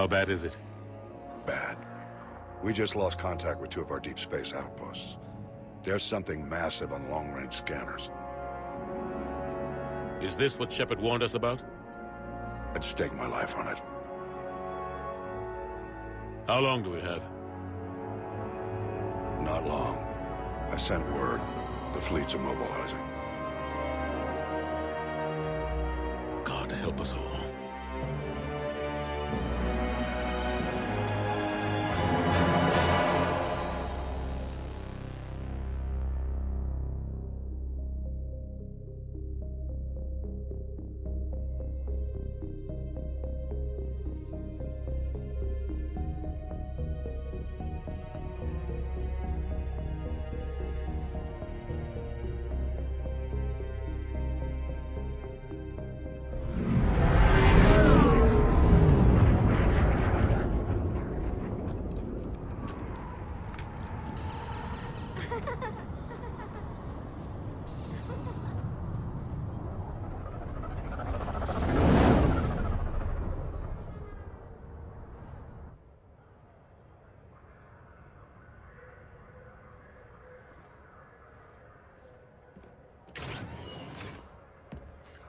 How bad is it? Bad. We just lost contact with two of our deep space outposts. There's something massive on long-range scanners. Is this what Shepard warned us about? I'd stake my life on it. How long do we have? Not long. I sent word. The fleet's immobilizing. God help us all.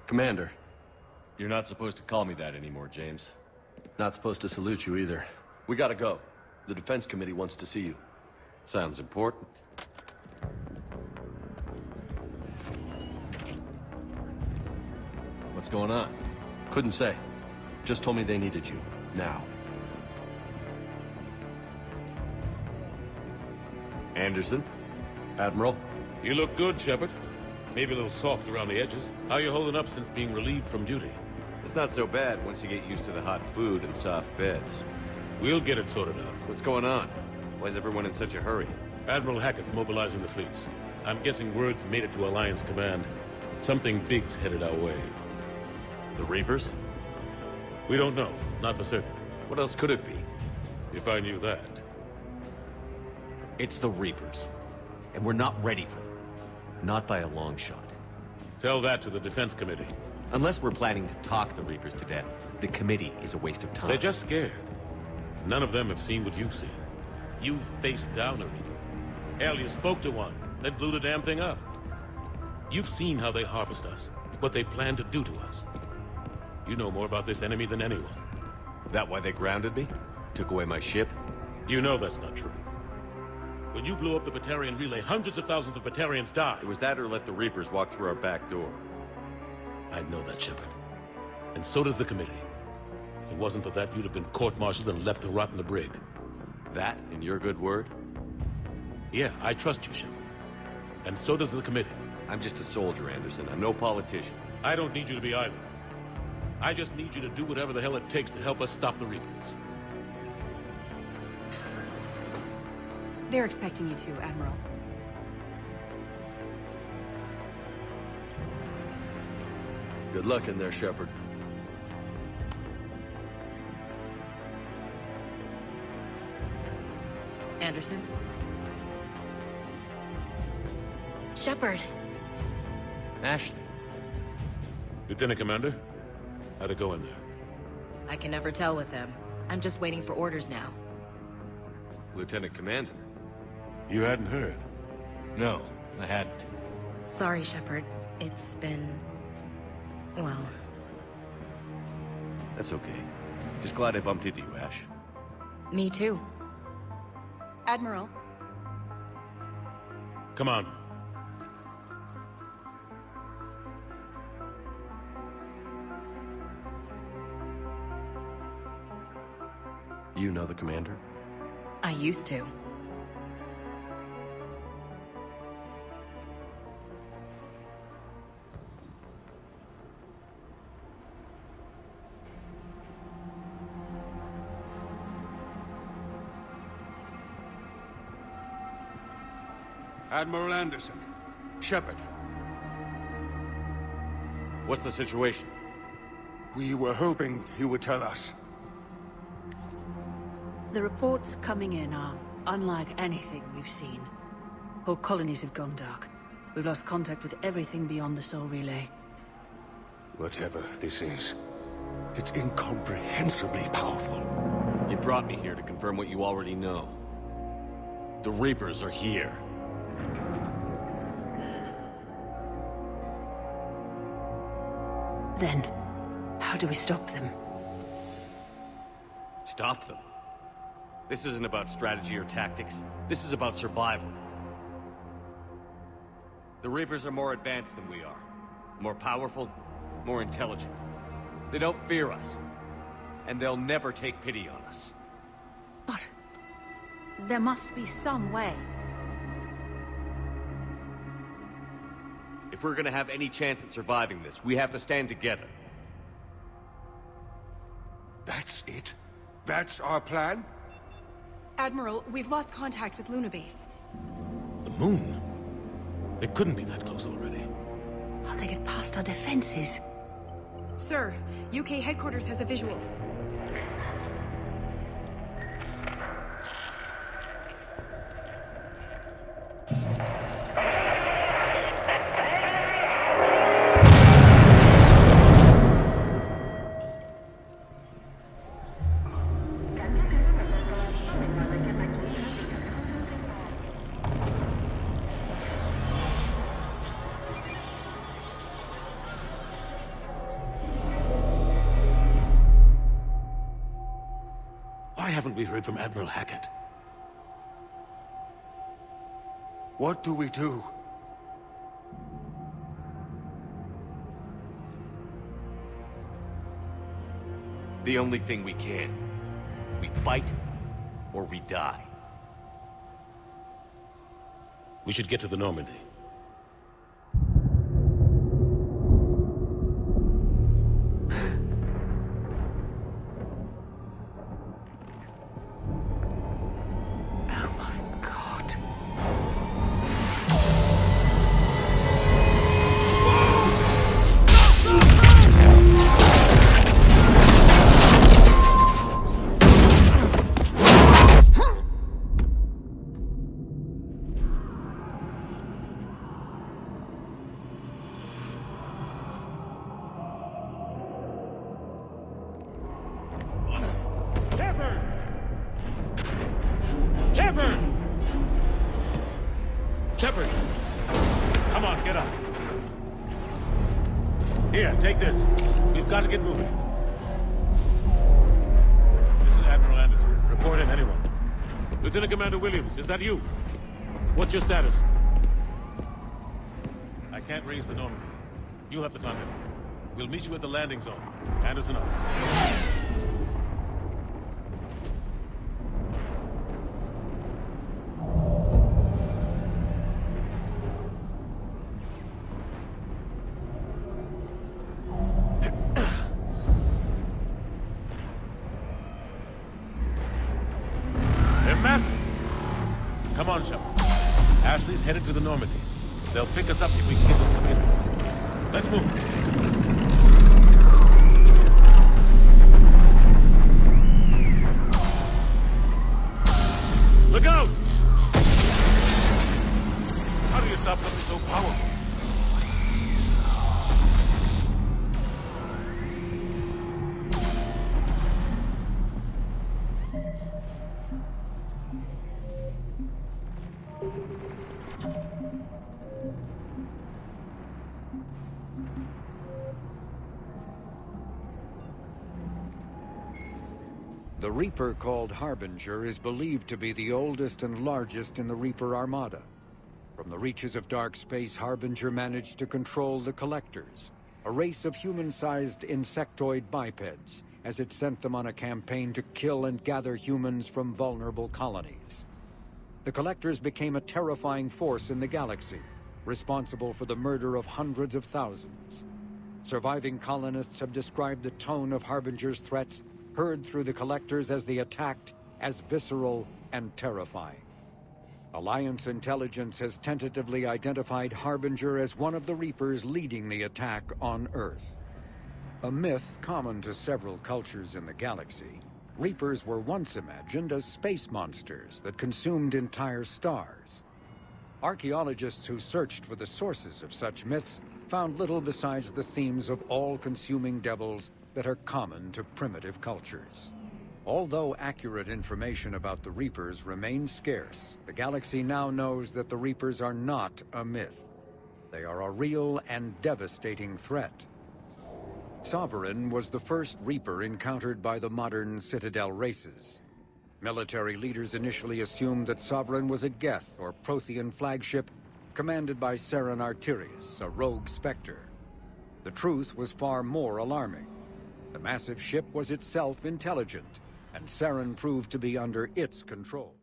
Commander, You're not supposed to call me that anymore, James. not supposed to salute you either. We gotta go. The Defense Committee wants to see you. Sounds important. What's going on? Couldn't say. Just told me they needed you. Now. Anderson? Admiral? You look good, Shepard. Maybe a little soft around the edges. How you holding up since being relieved from duty? It's not so bad once you get used to the hot food and soft beds. We'll get it sorted out. What's going on? Why is everyone in such a hurry? Admiral Hackett's mobilizing the fleets. I'm guessing word's made it to Alliance Command. Something big's headed our way. The Reapers? We don't know. Not for certain. What else could it be? If I knew that. It's the Reapers. And we're not ready for them. Not by a long shot. Tell that to the Defense Committee. Unless we're planning to talk the Reapers to death, the committee is a waste of time. They're just scared. None of them have seen what you've seen. You faced down a Reaper. Hell, you spoke to one, then blew the damn thing up. You've seen how they harvest us, what they plan to do to us. You know more about this enemy than anyone. That why they grounded me? Took away my ship? You know that's not true. When you blew up the Batarian relay, hundreds of thousands of Batarians died. It was that or let the Reapers walk through our back door. I know that, Shepard. And so does the committee. If it wasn't for that, you'd have been court-martialed and left to rot in the brig. That, in your good word? Yeah, I trust you, Shepard. And so does the committee. I'm just a soldier, Anderson. I'm no politician. I don't need you to be either. I just need you to do whatever the hell it takes to help us stop the Reapers. They're expecting you to, Admiral. Good luck in there, Shepard. Anderson? Shepard. Ashley. Lieutenant Commander, how'd it go in there? I can never tell with them. I'm just waiting for orders now. Lieutenant Commander. You hadn't heard. No, I hadn't. Sorry, Shepard. It's been... well... That's okay. Just glad I bumped into you, Ash. Me too. Admiral, Come on. You know the commander? I used to. Admiral Anderson. Shepard. What's the situation? We were hoping you would tell us. The reports coming in are unlike anything we've seen. Whole colonies have gone dark. We've lost contact with everything beyond the Sol Relay. Whatever this is, it's incomprehensibly powerful. You brought me here to confirm what you already know. The Reapers are here. Then, how do we stop them? Stop them. This isn't about strategy or tactics. This is about survival. The Reapers are more advanced than we are. More powerful, more intelligent. They don't fear us. And they'll never take pity on us. But... There must be some way. If we're gonna have any chance at surviving this, we have to stand together. That's it? That's our plan? Admiral, we've lost contact with Luna Base. The moon? It couldn't be that close already. How'd they get past our defenses? Sir, UK headquarters has a visual. Haven't we heard from Admiral Hackett? What do we do? The only thing we can. We fight, or we die. We should get to the Normandy. Shepard! Come on, get up. Here, take this. We've got to get moving. This is Admiral Anderson. Report in, anyone. Lieutenant Commander Williams, is that you? What's your status? I can't raise the Normandy. You'll have to contact me. We'll meet you at the landing zone. Anderson out. Come on, Shepard. Ashley's headed to the Normandy. They'll pick us up if we can get to the spaceport. Let's move. Look out! How do you stop something so powerful? The Reaper called Harbinger is believed to be the oldest and largest in the Reaper Armada. From the reaches of dark space, Harbinger managed to control the Collectors, a race of human-sized insectoid bipeds, as it sent them on a campaign to kill and gather humans from vulnerable colonies. The Collectors became a terrifying force in the galaxy, responsible for the murder of hundreds of thousands. Surviving colonists have described the tone of Harbinger's threats heard through the Collectors as they attacked as visceral and terrifying. Alliance intelligence has tentatively identified Harbinger as one of the Reapers leading the attack on Earth. A myth common to several cultures in the galaxy, Reapers were once imagined as space monsters that consumed entire stars. Archaeologists who searched for the sources of such myths found little besides the themes of all-consuming devils that are common to primitive cultures. Although accurate information about the Reapers remains scarce, the galaxy now knows that the Reapers are not a myth. They are a real and devastating threat. Sovereign was the first Reaper encountered by the modern Citadel races. Military leaders initially assumed that Sovereign was a Geth or Prothean flagship commanded by Saren Arterius, a rogue Spectre. The truth was far more alarming. The massive ship was itself intelligent, and Saren proved to be under its control.